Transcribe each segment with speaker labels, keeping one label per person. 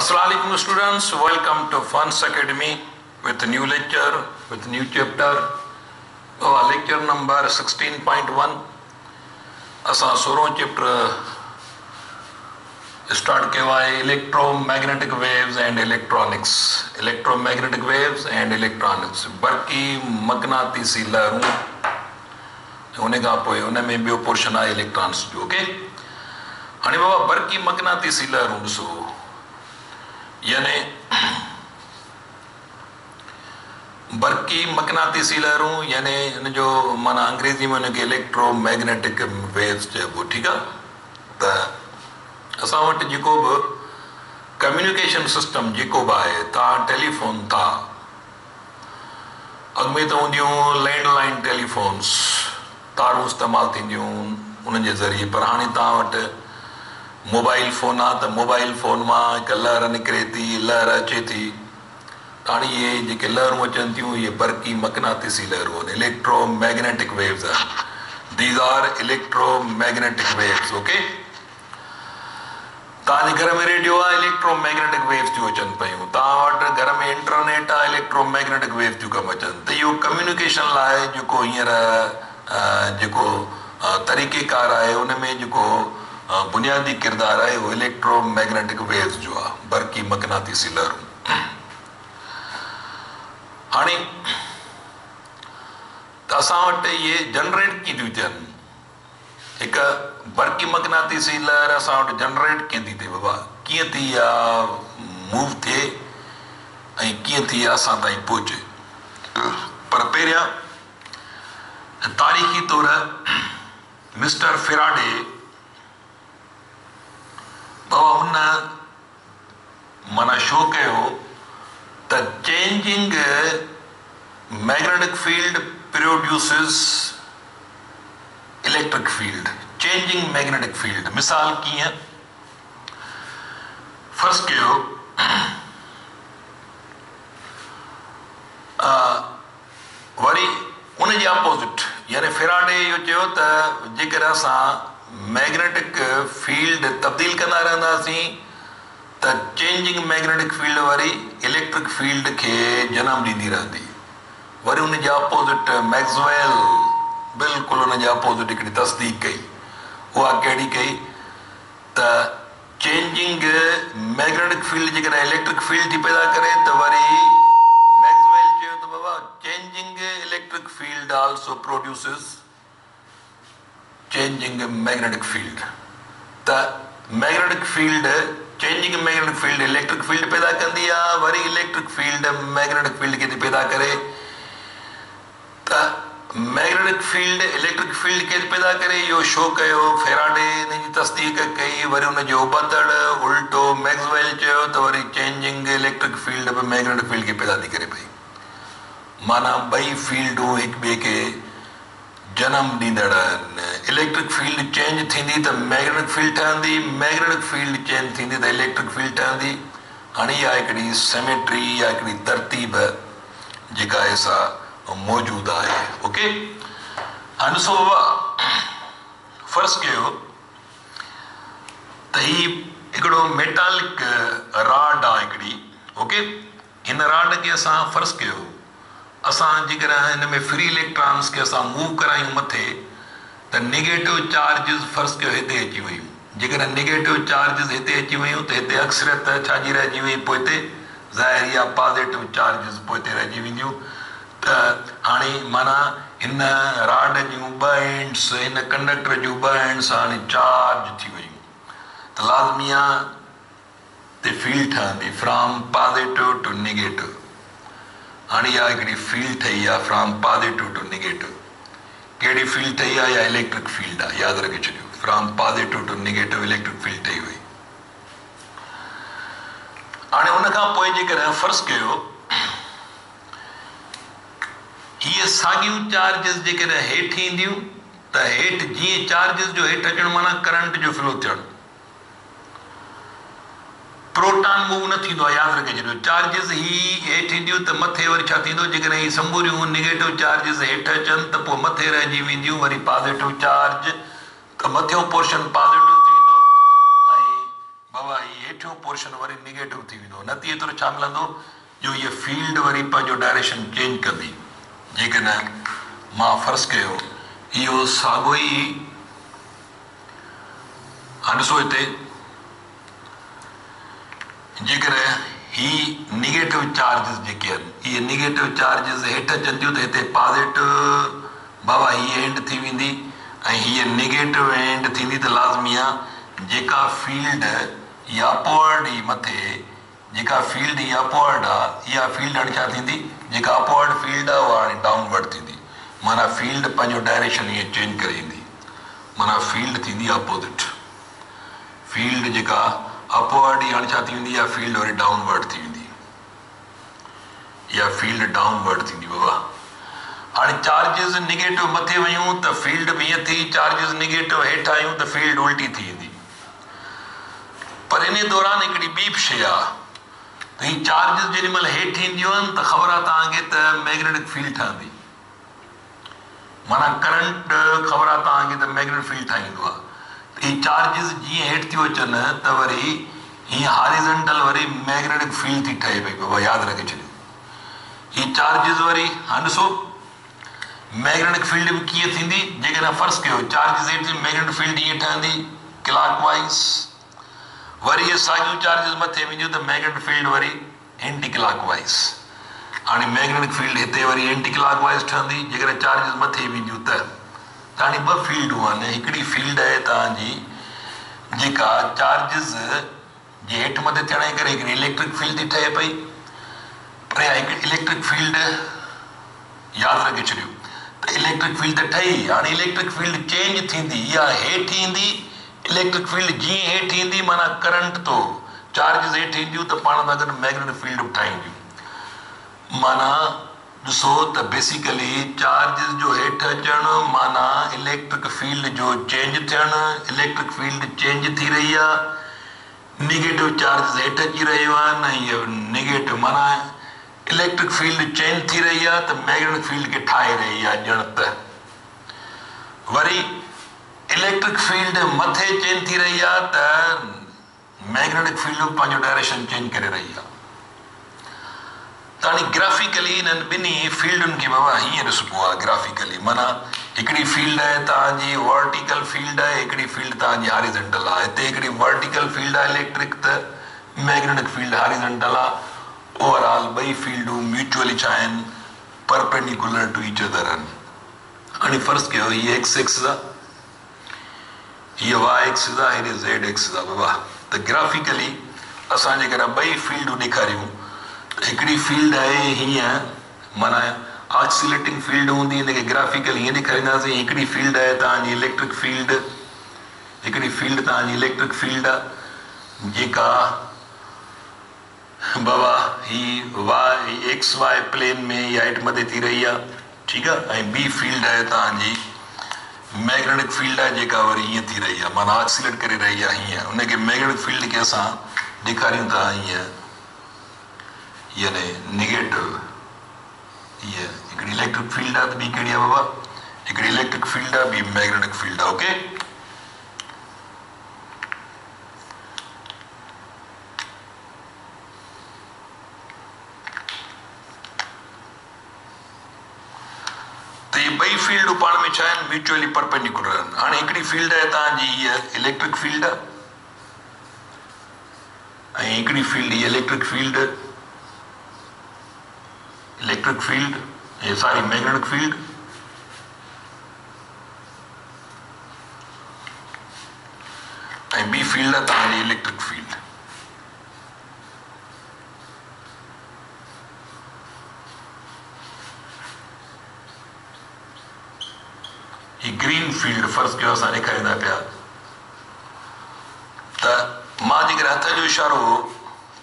Speaker 1: Assalamu students, welcome to Funds Academy with new lecture, with new chapter. Our lecture number 16.1. असां सोरहों chapter start कयो आहे electromagnetic waves and electronics electromagnetic waves and electronics बरक़ी मक़नातीसी लहरूं हुन खां पोइ हुन में ॿियो पोर्शन आहे इलेक्ट्रॉनिक्स जो ओके हाणे बाबा बरक़ी मक़नातीसी लहरूं ॾिसो यानी बर्की मकनातीसी लहरूं यानी हिन जो माना अंग्रेज़ी में हुनखे इलेक्ट्रो मैग्नेटिक वेव्स चइबो ठीकु आहे त असां वटि जेको बि कम्युनिकेशन सिस्टम जेको बि आहे तव्हां टेलीफ़ोन था अॻु में त हूंदियूं लैंडलाइन टेलीफोन्स तारूं इस्तेमालु थींदियूं उन्हनि जे ज़रिए पर हाणे तव्हां वटि मोबाइल फ़ोन आहे त मोबाइल फ़ोन मां हिकु लहर निकिरे थी लहर अचे थी हाणे इहे जेके लहरूं अचनि थियूं इहे बर्की मकनातीसी लहरूं आहिनि electromagnetic waves are electromagnetic waves okay तव्हांजे घर में रेडियो आहे इलेक्ट्रो मैग्नेटिक वेव्स थियूं अचनि पियूं तव्हां वटि घर में इंटरनेट आहे इलेक्ट्रो मैग्नेटिक वेव थियूं कमु अचनि त इहो कम्युनिकेशन लाइ जेको हींअर जेको तरीक़ेकार आहे उनमें जेको बुनियादी किरदार है उहो इलेक्ट्रोमैग्नेटिक वेव्स जो आहे बरक़ी मकनातीसी लहरूं हाणे त तो असां वटि इहे जनरेट की थियूं थियनि बरक़ी मकनातीसी लहर असां वटि जनरेट कंदी थी बाबा कीअं थी इहा मूव थे ऐं कीअं थी इहा असां ताईं पहुचे पर पहिरियां तारीख़ी तौरु mister Faraday on uh, Manashokeo, the changing uh, magnetic field produces electric field changing magnetic field मिसाल की है फर्स्ट के हो अपोज़िट यानी फेराडे इहो चयो त जेकर असां मैग्नेटिक फील्ड तब्दील कंदा रहंदासीं त चेंजिंग मैग्नेटिक फील्ड वारी इलेक्ट्रिक फील्ड खे जनम ॾींदी रहंदी वरी हुनजी अपोज़िट मैक्सवेल बिल्कुलु हुनजी अपोज़िट हिकिड़ी तस्दीक कई उहा कहिड़ी कई त चेंजिंग मैग्नेटिक फील्ड जेकॾहिं इलेक्ट्रिक फील्ड थी पैदा करे त वरी मैक्सवेल चयो त बाबा changing electric field also produces changing magnetic field. The magnetic field changing magnetic field electric field पैदा कर दिया वरी इलेक्ट्रिक फील्ड मैग्नेटिक फील्ड के पैदा करे मैग्नेटिक फील्ड इलेक्ट्रिक फील्ड के पैदा करे यो शो कयो फेराडे जी तस्दीक कई वरी उन जो बदड़ उल्टो मैक्सवेल चयो तो वरी changing electric field magnetic field के पैदा थी करे पई माना ॿई फील्डूं हिक ॿिए खे जनम ॾींदड़ आहिनि इलेक्ट्रिक फील्ड चेंज थींदी त मैगनेटिक फील्ड ठहंदी मैग्नेटिक फील्ड चेंज थींदी त इलेक्ट्रिक फील्ड ठहंदी हाणे इहा हिकिड़ी सैमेट्री इहा हिकिड़ी तरतीब जेका आहे सा मौजूदु आहे ओके हाणे सो फर्ज़ कयो त ही हिकिड़ो मेटालिक रांड आहे हिकिड़ी ओके हिन रांड खे असां फ़र्ज़ु कयो असां जेकर हिन में फ्री इलेक्ट्रॉन्स खे असां मूव करायूं मथे त नेगेटिव चार्जिस फर्ज़ हिते अची वियूं जेकॾहिं नेगेटिव चार्जिस हिते अची वियूं त हिते अक्सरियत छाजी रहिजी वई पोइ हिते ज़ाहिर आहे पॉज़िटिव चार्जिस पोइ हिते रहिजी वेंदियूं त हाणे माना हिन राड जूं ॿ एंड्स हिन कंडक्टर जूं ॿ एंड्स हाणे चार्ज थी वियूं त लाज़मी आहे ते फील ठहंदी फ्रॉम पॉज़िटिव टू नेगेटिव हाणे इहा हिकिड़ी फील्ड ठही आहे फ्राम पॉज़िटिव टू निगेटिव कहिड़ी फील्ड ठही आहे या इलेक्ट्रिक फील्ड आहे यादि रखी छॾियो from positive to negative electric field ठही वई हाणे हुन खां पोइ जेकॾहिं हीअ साॻियूं चार्जिस जेकॾहिं हेठि ईंदियूं त हेठि जीअं चार्जिस जो हेठि अचणु माना करंट जो फ्लो थियणु प्रोटान मूव न थींदो आहे यादि रखे छॾियो चार्जिस हीअ हेठि ईंदियूं त मथे वरी छा थींदो जेकॾहिं समूरियूं निगेटिव चार्जिस हेठि अचनि त पोइ मथे रहिजी वेंदियूं वरी पॉज़िटिव चार्ज त मथियों पोर्शन पॉज़िटिव थी वेंदो ऐं बाबा हीअ हेठियों पोर्शन वरी निगेटिव थी वेंदो न त एतिरो छा मिलंदो जो इहा फील्ड वरी पंहिंजो डायरेक्शन चेंज कंदी जेकॾहिं मां फ़र्ज़ु कयो इहो साॻियो ई हा ॾिसो हिते जेकर ही निगेटिव चार्जिस जेके आहिनि इहे निगेटिव चार्जिस हेठि अचनि थियूं त हिते पॉज़िटिव बाबा हीअ एंड थी वेंदी ऐं हीअ निगेटिव एंड थींदी त लाज़मी आहे जेका फील्ड इहा अपवर्ड ई मथे जेका फील्ड हीअ अपवर्ड आहे इहा फील्ड हाणे छा थींदी जेका अपवर्ड फील्ड आहे उहा हाणे डाउनवर्ड थींदी माना फील्ड पंहिंजो डायरेक्शन ईअं चेंज करे ईंदी माना फील्ड थींदी अपोज़िट फील्ड जेका अपवर्ड यानि छा थी वेंदी आहे फील्ड वरी डाउनवर्ड थी वेंदी या फील्ड डाउनवर्ड थींदी बाबा हाणे चार्जिस निगेटिव मथे वयूं त फील्ड बि ईअं थी चार्जिस निगेटिव हेठि आहियूं त फील्ड उल्टी थी वेंदी पर इन दौरान हिकिड़ी ॿी बि शइ आहे त ही चार्जिस जेॾी महिल हेठि ईंदियूं आहिनि त ख़बर आहे तव्हांखे त मैग्नेटिक फील्ड ठहंदी माना करंट ख़बर आहे तव्हांखे त मैगनेटिक फील्ड ठाहींदो आहे ही चार्जिस जीअं हेठि थियूं अचनि त वरी मैग्नेटिक फील्ड थी ठहे पई यादि रखे छॾियो ही चार्जिस वरी हा ॾिसो मैग्नेटिक फील्ड बि कीअं थींदी जेकॾहिं साॻियूं त मैग्नेटिक फील्ड वरी एंटी क्लाक वाइज़ हाणे मैगनेटिक फील्ड हिते वरी एंटी क्लाक वाइज़ ठहंदी जेकॾहिं मथे वेंदियूं त ॿ फील्डूं आहिनि हिकिड़ी फील्ड आहे तव्हांजी जेका चार्जिस जे हेठि मथे थियण जे करे हिकिड़ी इलेक्ट्रिक फील्ड थी ठहे पई पर हिकिड़ी इलेक्ट्रिक फील्ड यादि रखे छॾियो त इलेक्ट्रिक फील्ड त ठही हाणे इलेक्ट्रिक फील्ड चेंज थींदी या हेठि ईंदी इलेक्ट्रिक फील्ड जीअं हेठि ईंदी माना करंट थो चार्जिस हेठि ईंदियूं त पाण सां गॾु फील्ड बि ठाहींदियूं माना ॾिसो त बेसिकली चार्जिस जो हेठि अचणु माना इलेक्ट्रिक फील्ड जो चेंज थियणु इलेक्ट्रिक फील्ड चेंज थी रही आहे निगेटिव चार्जिस हेठि अची रहियो आहे न इहो निगेटिव माना इलेक्ट्रिक फील्ड चेंज थी रही आहे त मैगनेटिक फील्ड खे ठाहे रही आहे ॼण त वरी इलेक्ट्रिक फील्ड मथे चेंज थी रही आहे त मैगनेटिक फील्ड पंहिंजो डायरेक्शन चेंज करे रही आहे ताणी ग्राफिकली इन्हनि ॿिन्ही फील्डुनि खे बाबा हींअर सुबो आहे ग्राफिकली माना हिकिड़ी फील्ड है तव्हांजी वर्टिकल फील्ड है हिकिड़ी फील्ड तव्हांजी हारिजेंटल आहे हिते हिकिड़ी वर्टिकल फील्ड है इलेक्ट्रिक त मैग्नेटिक फील्ड हारिजेंटल आहे ओवरऑल ॿई फील्डूं म्यूचुअली छा परपेंडिकुलर टू ईच अदर आहिनि हाणे फर्ज़ु कयो हीअ एक्स एक्स आहे हीअ वाए एक्स आहे हीअ ज़ेड एक्स आहे बाबा त ग्राफिकली असां जेकॾहिं ॿई फील्डूं ॾेखारियूं हिकिड़ी फील्ड आहे हीअं माना ऑक्सिलेटिंग फील्ड हूंदी हिनखे ग्राफिकल हीअं ॾेखारींदासीं हिकिड़ी फील्ड आहे तव्हांजी इलेक्ट्रिक फील्ड हिकिड़ी फील्ड तव्हांजी इलेक्ट्रिक फील्ड आहे जेका बाबा ही वाए एक्स वाए प्लेन में हीअ हेठि मथे थी रही आहे ठीकु आहे ऐं ॿी फील्ड आहे तव्हांजी मैग्नेटिक फील्ड आहे जेका वरी हीअं थी रही आहे माना ऑक्सिलेट करे रही आहे हीअं हुनखे मैग्नेटिक फील्ड खे असां ॾेखारियूं था हीअं यानी निगेटिव ये एक इलेक्ट्रिक फील्ड आ तो बी कड़ी बाबा एक इलेक्ट्रिक फील्ड आ बी मैग्नेटिक फील्ड आ ओके ॿई फील्ड पाण में छा आहिनि म्यूचुअली परपेंडिकुलर आहिनि हाणे हिकिड़ी फील्ड आहे तव्हांजी हीअ इलेक्ट्रिक फील्ड आहे ऐं हिकिड़ी फील्ड हीअ इलेक्ट्रिक फील्ड इलेक्ट्रिक फील्ड ये सारी मैग्नेटिक फील्ड ऐं फील्ड आहे इलेक्ट्रिक फील्ड ही ग्रीन फील्ड फर्ज़ कयो असां ॾेखारींदा पिया त मां जेकर हथ जो इशारो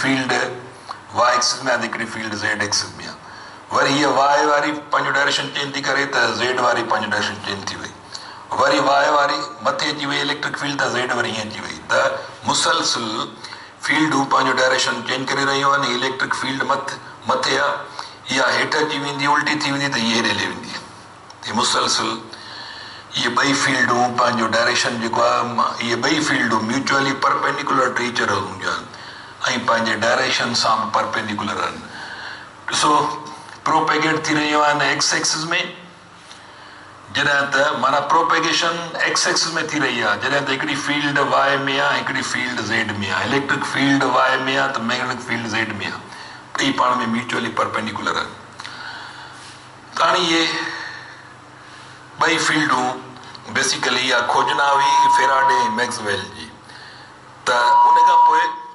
Speaker 1: फील्ड है वाई एक्सिस में अधिकरी फील्ड ज़ेड एक्सिस में वरी हीअ वाए वारी पंहिंजो डायरेक्शन चेंज थी करे त तो ज़ेड वारी पंहिंजो डायरेक्शन चेंज थी वई वरी वाए वारी मथे अची वई इलेक्ट्रिक फील्ड त ज़ेड वरी हीअं अची वई त मुसलसिल फील्डूं पंहिंजो डायरेक्शन चेंज करे रहियूं आहिनि इलेक्ट्रिक फील्ड मथ मथे आहे इहा हेठि अची वेंदी उल्टी थी वेंदी त तो इहा हेॾे हली वेंदी इहे मुसलसिल इहे ॿई फील्डूं पंहिंजो डायरेक्शन जेको आहे इहे ॿई फील्डूं mutually perpendicular to each other हूंदियूं आहिनि ऐं पंहिंजे डायरेक्शन सां बि परपेंडिकुलर आहिनि ॾिसो प्रोपेगेट थी रहियूं आहिनि एक्सिस में जॾहिं त माना प्रोपेगेशन एक्स एक्सेक्स में थी रही आहे जॾहिं त हिकिड़ी फील्ड वाए में आहे हिकिड़ी फील्ड ज़ेड में आहे इलेक्ट्रिक फील्ड वाए में आहे त मैग्नेटिक फील्ड ज़ेड में आहे ॿई पाण में म्यूचुअली परपेंडिकुलर आहिनि त हाणे इहे ॿई फील्डूं बेसिकली इहा खोजना हुई फेराडे मैक्सवेल जी त उन खां पोइ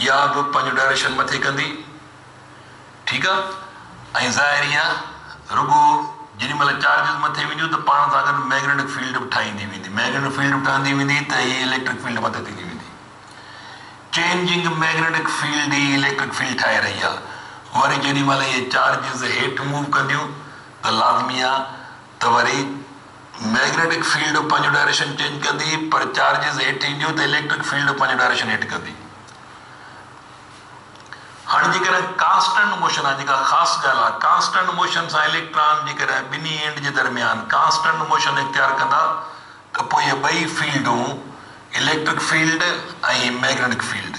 Speaker 1: या बि पंहिंजो डायरेक्शन मथे कंदी ठीकु आहे ऐं ज़ाहिरी आहे रुॻो महिल चार्जिस मथे वेंदियूं त पाण सां गॾु मैग्नेटिक फील्ड बि ठाहींदी वेंदी मैग्नेटिक फील्ड बि ठहंदी वेंदी त हीअ इलेक्ट्रिक फील्ड मथे थींदी वेंदी चेंजिंग मैग्नेटिक फील्ड ई इलेक्ट्रिक फील्ड ठाहे रही आहे वरी जेॾी महिल इहे चार्जिस हेठि मूव कंदियूं त लाज़मी आहे त वरी मैग्नेटिक फील्ड पंहिंजो डायरेक्शन चेंज कंदी पर चार्जिस हेठि ईंदियूं त इलेक्ट्रिक फील्ड पंहिंजो डायरेक्शन हेठि कंदी हाणे जेकर मोशन आहे जेका ख़ासि ॻाल्हि आहे मोशन से इलेक्ट्रॉन जेकॾहिं ॿिन्ही एंड जे दरमियान कांस्टेंट मोशन इख़्तियारु कंदा त तो पोइ इहे ॿई electric field magnetic field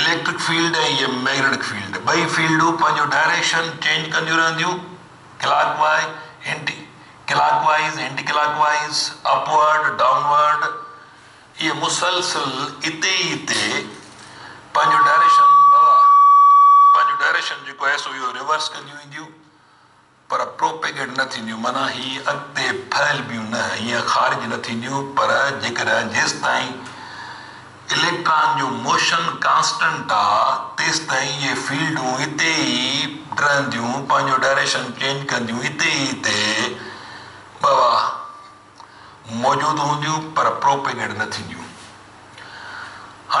Speaker 1: electric field ये इहे मैग्नेटिक फील्ड बई फील्डूं पंहिंजो डायरेक्शन चेंज कंदियूं रहंदियूं anti clock anti clock upward downward इहे मुसलसिल इते ई पंहिंजो डाइरेक्शन बाबा पंहिंजो डाइरेक्शन जेको आहे रिवर्स कंदी पर प्रोपेगेट न थींदियूं माना हीअ अॻिते फैलबियूं न हीअं ख़ारिज न थींदियूं पर जेकॾहिं जेसिताईं इलेक्ट्रॉन जो मोशन कॉन्स्टंट आहे तेसिताईं इहे फील्डूं हिते ई रहंदियूं पंहिंजो चेंज कंदियूं हिते मौजूदु हूंदियूं पर न थींदियूं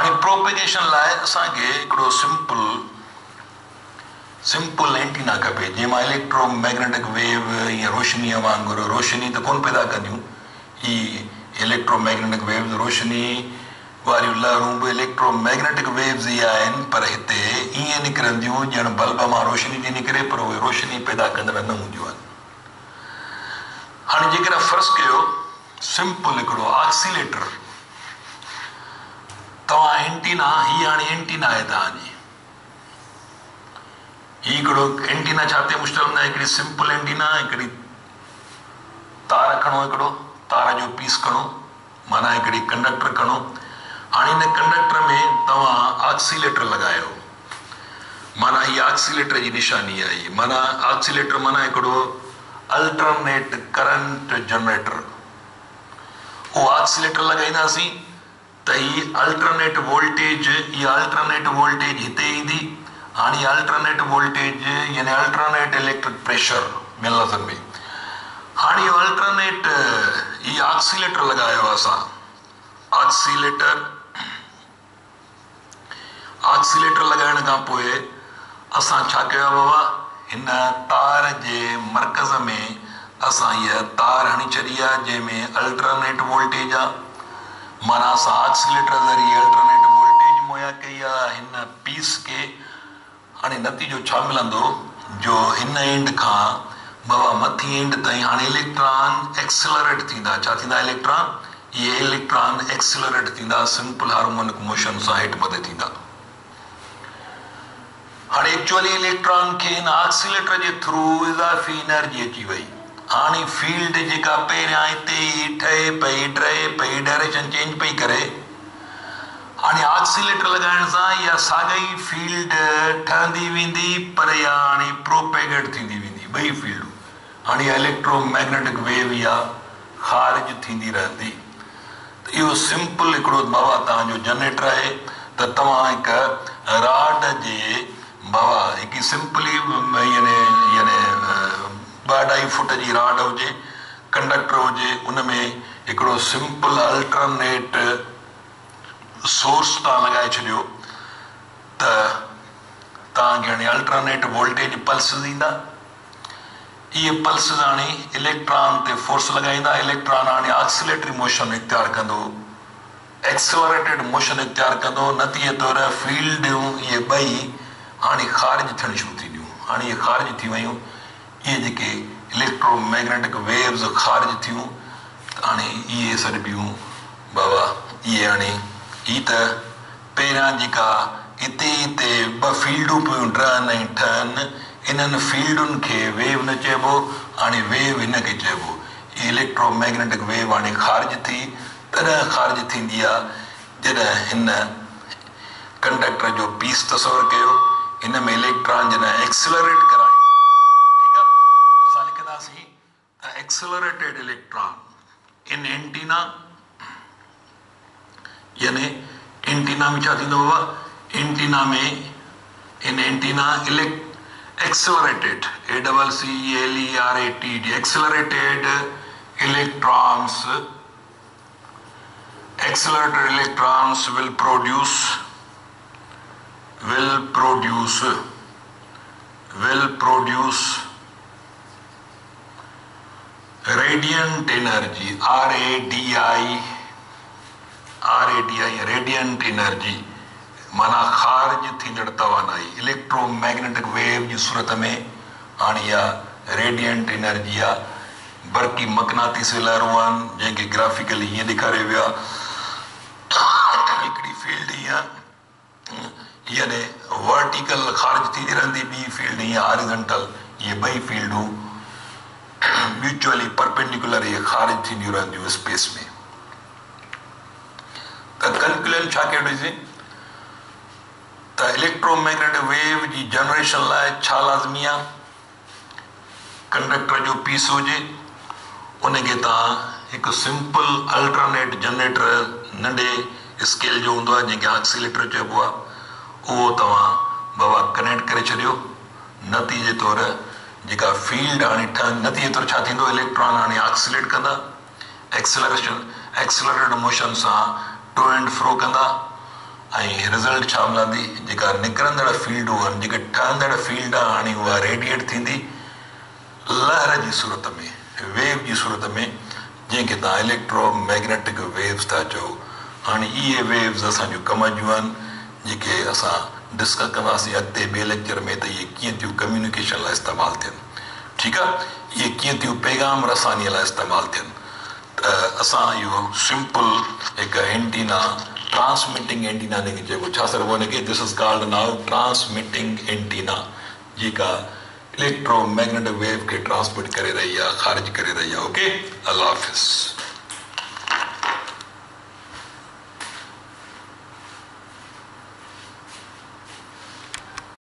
Speaker 1: हाणे प्रोपेगेशन लाइ असांखे हिकिड़ो सिंपल सिंपल एंटीना खपे जीअं मां इलेक्ट्रो मैग्नेटिक वेव या रोशनीअ वांगुरु रोशनी त कोन पैदा कंदियूं ही इलेक्ट्रो मैग्नेटिक वेव रोशनी वारियूं लहरूं बि इलेक्ट्रो मैग्नेटिक वेव्स ई आहिनि पर हिते ईअं निकिरंदियूं ॼण बल्ब मां रोशनी थी निकिरे पर उहे रोशनी पैदा कंदड़ न हूंदियूं आहिनि हाणे जेकॾहिं फ़र्ज़ु कयो सिंपल हिकिड़ो ऑक्सीलेटर एंटीना ही हाणे एंटीना आहे तव्हांजी ही हिकिड़ो एंटीना छा ते मुश्तल न एंटीना हिकिड़ी तार खणो हिकिड़ो तार जो पीस खणो माना हिकिड़ी कंडक्टर खणो हाणे हिन कंडक्टर में तव्हां ऑक्सीलेटर लॻायो माना हीअ ऑक्सीलेटर जी निशानी आहे माना ऑक्सीलेटर माना हिकिड़ो अल्टरनेट करंट जनरेटर उहो ऑक्सीलेटर लॻाईंदासीं त हीअ अल्टरनेट वोल्टेज अल्टरनेट वोल्टेज हिते ईंदी हाणे इहा अल्टरनेट वोल्टेज यानी अल्टरनेट इलेक्ट्रिक प्रेशर मिलन में हाणे इहो अल्टरनेट इहा ऑक्सीलेटर लॻायो आहे असां ऑक्सीलेटर ऑक्सीलेटर लॻाइण खां पोइ असां छा कयो आहे बाबा हिन तार जे मर्कज़ में असां हीअ तार हणी छॾी आहे जंहिंमें अल्टरनेट वोल्टेज आहे माना असां ऑक्सीलेटर कई आहे हिन पीस खे हाणे नतीजो छा मिलंदो जो हिन एंड खां बाबा एंड ताईं इलेक्ट्रॉन थींदा छा थींदा इलेक्ट्रॉन इहे इलेक्ट्रॉन थींदा सिंपल हार्मोनिक मोशन सां हेठि मथे थींदा हाणे इलेक्ट्रॉन खे अची वई हाणे फील्ड जेका पहिरियां हिते ई ठहे पई ड्रहे पई डायरेक्शन चेंज पई करे हाणे ऑक्सीलेटर लॻाइण सां इहा साॻई फील्ड ठहंदी वेंदी पर इहा हाणे प्रोपेगेट थींदी वेंदी ॿई फील्ड हाणे इहा इलेक्ट्रोमैग्नेटिक वेव इहा ख़ारिज थींदी रहंदी त इहो सिंपल हिकिड़ो बाबा तव्हांजो जनरेटर आहे त तव्हां हिकु राड जे बाबा हिकु सिंपली यानी यानी अढाई फुट जी राड हुजे कंडक्टर हुजे उनमें हिकिड़ो सिम्पल अल्टरनेट सोर्स तव्हां लॻाए छॾियो त तव्हांखे हाणे अल्टरनेट वोल्टेज पल्स ईंदा इहे पल्स हाणे इलेक्ट्रॉन ते फोर्स लॻाईंदा इलेक्ट्रॉन हाणे ऑक्सीलेटरी मोशन इख़्तियारु कंदो एक्सलोरेटेड मोशन इख़्तियार कंदो नतीजे तौर फील्ड इहे ॿई हाणे खारिज थियणु शुरू थींदियूं हाणे इहे खारिज थी वियूं इहे जेके इलेक्ट्रोमैग्नेटिक वेव्स ख़ारिज थियूं त हाणे इहे सरबियूं बाबा इहे हाणे हीअ त पहिरियां जेका हिते हिते ॿ फील्डू पियूं टहनि ऐं ठहनि इन्हनि फील्डुनि खे वेव न चइबो हाणे वेव हिन खे चइबो इलेक्ट्रोमैग्नेटिक वेव हाणे ख़ारिज थी तॾहिं ख़ारिज थींदी आहे जॾहिं हिन कंडक्टर जो पीस तसवर कयो हिन में इलेक्ट्रॉन जॾहिं एक्सलरेट करायो accelerated electron in antenna यानी एंटीना में क्या थी बाबा एंटीना में in antenna elect accelerated A double C L E R A T D accelerated electrons accelerated electrons will produce will produce will produce radiant energy R A D I R A D I radiant energy माना ख़ारिज थींदड़ तवानाई electromagnetic wave की सूरत में हाणे इहा radiant energy आहे बरक़ी मकनातीस लहरूं जंहिंखे graphically हीअं ॾेखारे वियो फील्ड हीअं वर्टिकल ख़ारिज थींदी रहंदी ॿी फील्ड हीअं हॉरिज़ॉन्टल इहे ॿई फील्डूं म्यूचुअली परपेंडिकुलर ये ख़ारिज थींदियूं रहंदियूं स्पेस में त कन्क्युल छा कयोसीं त इलेक्ट्रोमैग्नेट वेव जी जनरेशन लाइ छा लाज़मी आहे कंडक्टर जो पीस हुजे उनखे तव्हां हिकु सिम्पल अल्टरनेट जनरेटर नंढे स्केल जो हूंदो आहे जंहिंखे ऑक्सीलेटर चइबो आहे उहो तव्हां बाबा कनेक्ट करे छॾियो नतीजे तौरु जेका फील्ड हाणे ठहंदी एतिरो छा थींदो इलेक्ट्रॉन हाणे ऑक्सीलेट कंदा एक्सलरेशन एक्सलरेटेड मोशन सां टू एंड फ्रो कंदा ऐं रिज़ल्ट छा मिलंदी जेका निकिरंदड़ फील्ड हुआ जेके ठहंदड़ फील्ड आहे हाणे उहा रेडिएट थींदी लहर जी सूरत में वेव जी सूरत में जंहिंखे तव्हां इलेक्ट्रो मैग्नेटिक वेव्स था चओ हाणे इहे वेव्स असांजो कम जूं आहिनि जेके असां डिस्कस कंदासीं अॻिते ॿिए लेक्चर में त इहे कीअं थियूं कम्यूनिकेशन लाइ इस्तेमालु थियनि ठीकु आहे इहे कीअं थियूं पैगाम रसानीअ लाइ इस्तेमालु थियनि त असां इहो सिंपल हिकु एंटीना ट्रांसमिटिंग एंटीना चइबो छा sir this is called now transmitting antenna जेका इलेक्ट्रोमैग्नेटिक वेव खे ट्रांसमिट करे रही आहे ख़ारिज करे रही आहे ओके अलाह हाफ़िज़